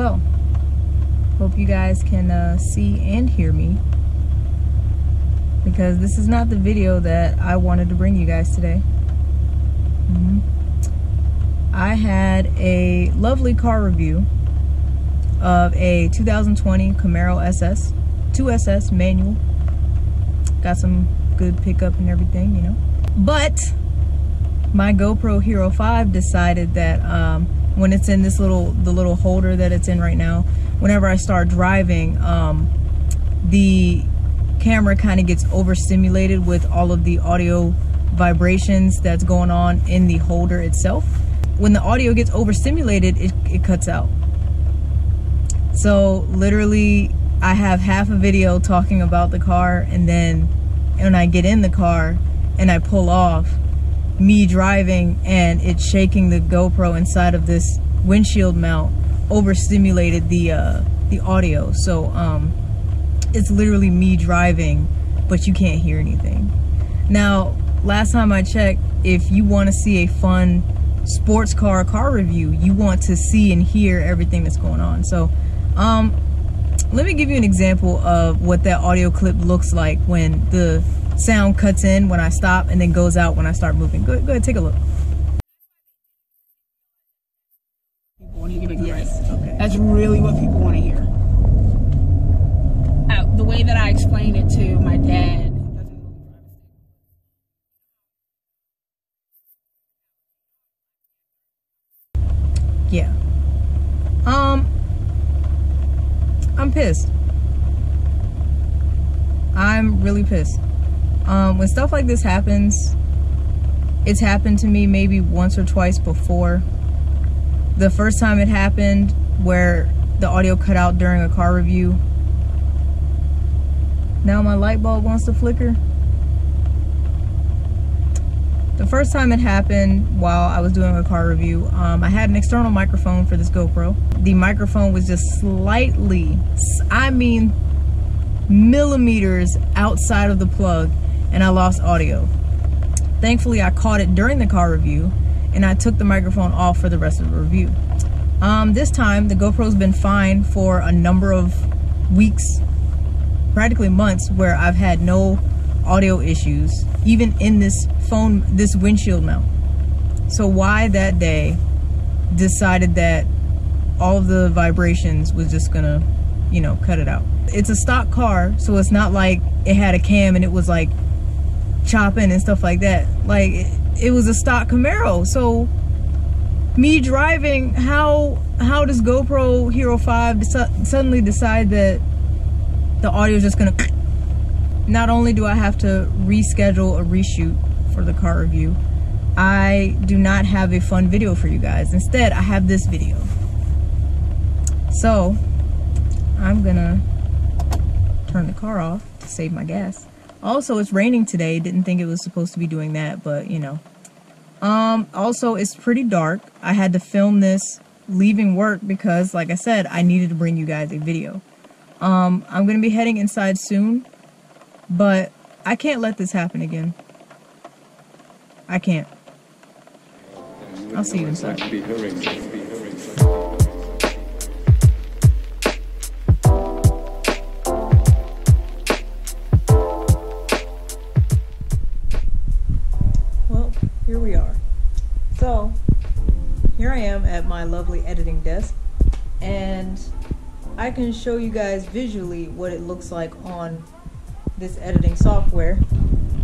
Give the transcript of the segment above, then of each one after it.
well. Hope you guys can uh, see and hear me because this is not the video that I wanted to bring you guys today. Mm -hmm. I had a lovely car review of a 2020 Camaro SS, 2SS manual. Got some good pickup and everything, you know. But my GoPro Hero 5 decided that um, when it's in this little, the little holder that it's in right now, whenever I start driving, um, the camera kind of gets overstimulated with all of the audio vibrations that's going on in the holder itself. When the audio gets overstimulated, it, it cuts out. So literally, I have half a video talking about the car and then when I get in the car and I pull off, me driving and it shaking the GoPro inside of this windshield mount overstimulated the uh, the audio. So um, it's literally me driving, but you can't hear anything. Now, last time I checked, if you want to see a fun sports car car review, you want to see and hear everything that's going on. So, um, let me give you an example of what that audio clip looks like when the sound cuts in when I stop and then goes out when I start moving. Go, go ahead, take a look. Yes. Okay. That's really what people want to hear. Uh, the way that I explained it to my dad. Yeah. Um, I'm pissed. I'm really pissed. Um, when stuff like this happens, it's happened to me maybe once or twice before. The first time it happened where the audio cut out during a car review. Now my light bulb wants to flicker. The first time it happened while I was doing a car review, um, I had an external microphone for this GoPro. The microphone was just slightly, I mean millimeters outside of the plug and I lost audio. Thankfully, I caught it during the car review and I took the microphone off for the rest of the review. Um, this time, the GoPro's been fine for a number of weeks, practically months, where I've had no audio issues, even in this phone, this windshield mount. So why that day decided that all of the vibrations was just gonna, you know, cut it out. It's a stock car, so it's not like it had a cam and it was like chopping and stuff like that. Like it, was a stock Camaro. So me driving, how how does GoPro Hero 5 deci suddenly decide that the audio is just gonna not only do I have to reschedule a reshoot for the car review, I do not have a fun video for you guys. Instead, I have this video. So, I'm gonna turn the car off to save my gas. Also, it's raining today. Didn't think it was supposed to be doing that, but you know. Um, also, it's pretty dark. I had to film this leaving work because, like I said, I needed to bring you guys a video. Um, I'm going to be heading inside soon, but I can't let this happen again. I can't. I'll see you inside. My lovely editing desk and I can show you guys visually what it looks like on this editing software.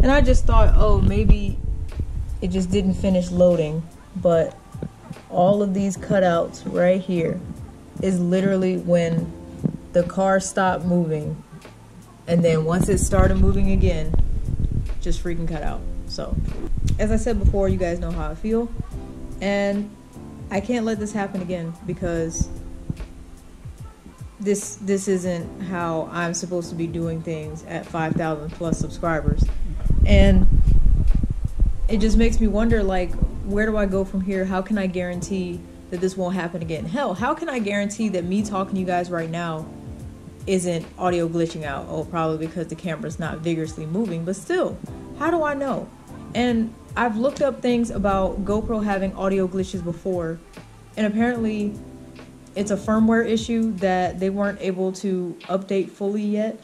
And I just thought, oh, maybe it just didn't finish loading, but all of these cutouts right here is literally when the car stopped moving and then once it started moving again, just freaking cut out. So, as I said before, you guys know how I feel. And I can't let this happen again because this this isn't how I'm supposed to be doing things at 5,000 plus subscribers. And it just makes me wonder like where do I go from here? How can I guarantee that this won't happen again? Hell, how can I guarantee that me talking to you guys right now isn't audio glitching out? Oh, probably because the camera's not vigorously moving, but still, how do I know? And I've looked up things about GoPro having audio glitches before, and apparently it's a firmware issue that they weren't able to update fully yet.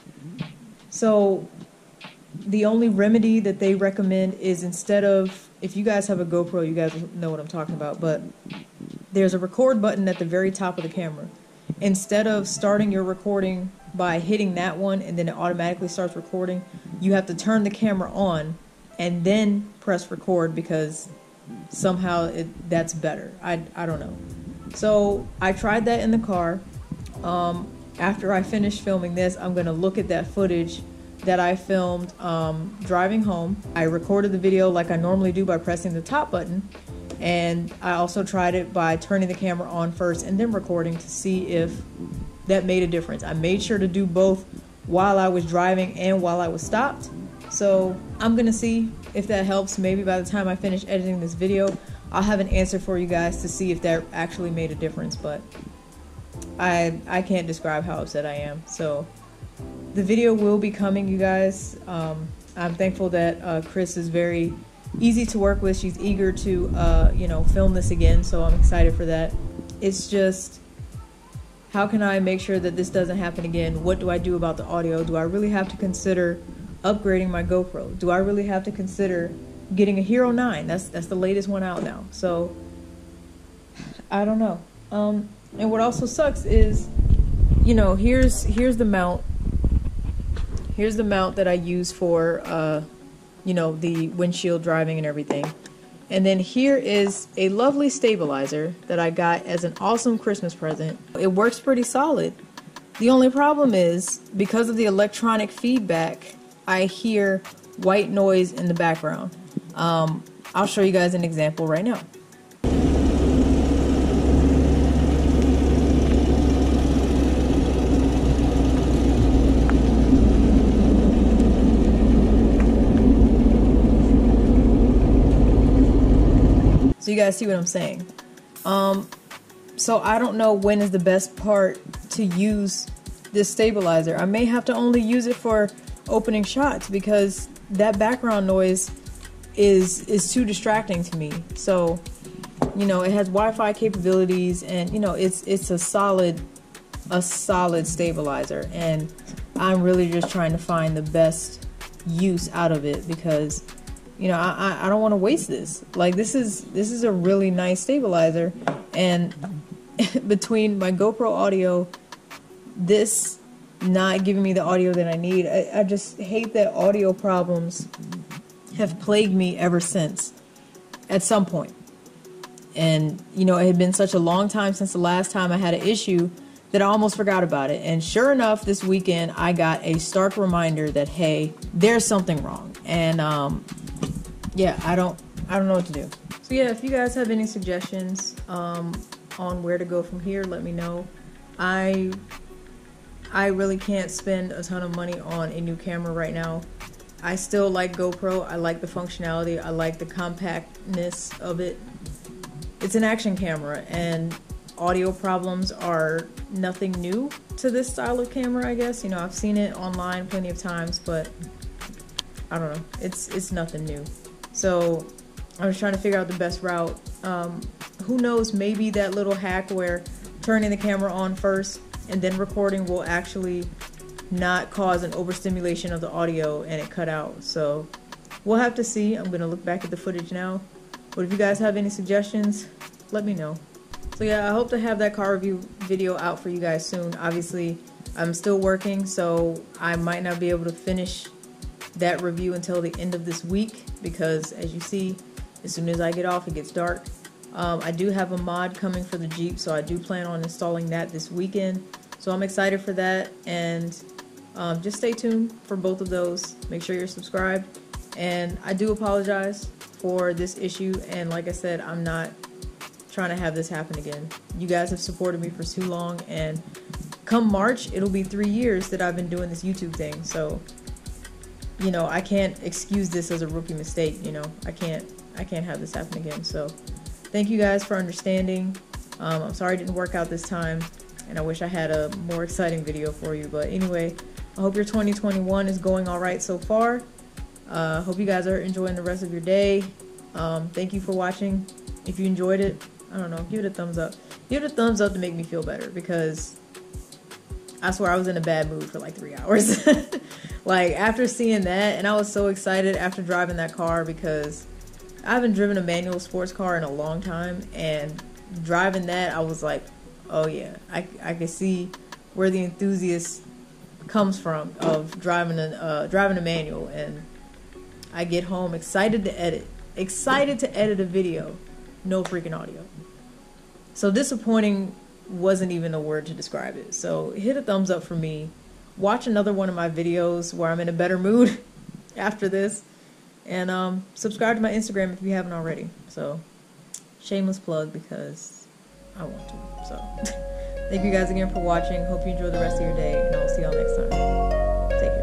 So the only remedy that they recommend is instead of if you guys have a GoPro, you guys know what I'm talking about, but there's a record button at the very top of the camera. Instead of starting your recording by hitting that one and then it automatically starts recording, you have to turn the camera on and then press record because somehow it, that's better. I, I don't know. So I tried that in the car. Um, after I finish filming this, I'm going to look at that footage that I filmed um, driving home. I recorded the video like I normally do by pressing the top button. And I also tried it by turning the camera on first and then recording to see if that made a difference. I made sure to do both while I was driving and while I was stopped. So I'm gonna see if that helps. Maybe by the time I finish editing this video, I'll have an answer for you guys to see if that actually made a difference. But I I can't describe how upset I am. So the video will be coming, you guys. Um, I'm thankful that uh, Chris is very easy to work with. She's eager to, uh, you know, film this again, so I'm excited for that. It's just, how can I make sure that this doesn't happen again? What do I do about the audio? Do I really have to consider upgrading my GoPro? Do I really have to consider getting a Hero 9? That's that's the latest one out now. So I don't know. Um, and what also sucks is, you know, here's here's the mount Here's the mount that I use for, uh, you know, the windshield driving and everything. And then here is a lovely stabilizer that I got as an awesome Christmas present. It works pretty solid. The only problem is, because of the electronic feedback, I hear white noise in the background. Um, I'll show you guys an example right now. So you guys see what I'm saying. Um, so I don't know when is the best part to use this stabilizer. I may have to only use it for opening shots because that background noise is is too distracting to me. So, you know, it has Wi-Fi capabilities and you know, it's it's a solid a solid stabilizer and I'm really just trying to find the best use out of it because you know, I, I don't want to waste this. Like this is this is a really nice stabilizer, and between my GoPro audio, this not giving me the audio that I need, I, I just hate that audio problems have plagued me ever since. At some point. and you know, it had been such a long time since the last time I had an issue that I almost forgot about it. And sure enough, this weekend I got a stark reminder that hey, there's something wrong, and um, yeah, I don't I don't know what to do. So yeah, if you guys have any suggestions um, on where to go from here, let me know. I I really can't spend a ton of money on a new camera right now. I still like GoPro. I like the functionality. I like the compactness of it. It's an action camera and audio problems are nothing new to this style of camera, I guess. You know, I've seen it online plenty of times, but I don't know. It's it's nothing new. So I was trying to figure out the best route. Um, who knows, maybe that little hack where turning the camera on first and then recording will actually not cause an overstimulation of the audio and it cut out. So we'll have to see. I'm going to look back at the footage now. But if you guys have any suggestions, let me know. So yeah, I hope to have that car review video out for you guys soon. Obviously, I'm still working, so I might not be able to finish that review until the end of this week because as you see, as soon as I get off, it gets dark. Um, I do have a mod coming for the Jeep, so I do plan on installing that this weekend. So I'm excited for that, and um, just stay tuned for both of those. Make sure you're subscribed. And I do apologize for this issue, and like I said, I'm not trying to have this happen again. You guys have supported me for too long, and come March, it'll be three years that I've been doing this YouTube thing. So you know, I can't excuse this as a rookie mistake, you know. I can't I can't have this happen again. So thank you guys for understanding. Um, I'm sorry it didn't work out this time and I wish I had a more exciting video for you. But anyway, I hope your 2021 is going all right so far. Uh, hope you guys are enjoying the rest of your day. Um, thank you for watching. If you enjoyed it, I don't know. Give it a thumbs up. Give it a thumbs up to make me feel better because I swear I was in a bad mood for like three hours. like after seeing that, and I was so excited after driving that car because I haven't driven a manual sports car in a long time, and driving that, I was like, oh yeah, I I can see where the enthusiast comes from of driving a uh, driving a manual, and I get home excited to edit, excited to edit a video, no freaking audio. So disappointing wasn't even a word to describe it. So hit a thumbs up for me. Watch another one of my videos where I'm in a better mood after this. And um, subscribe to my Instagram if you haven't already. So shameless plug because I want to. So thank you guys again for watching. Hope you enjoy the rest of your day and I'll see y'all next time. Take care.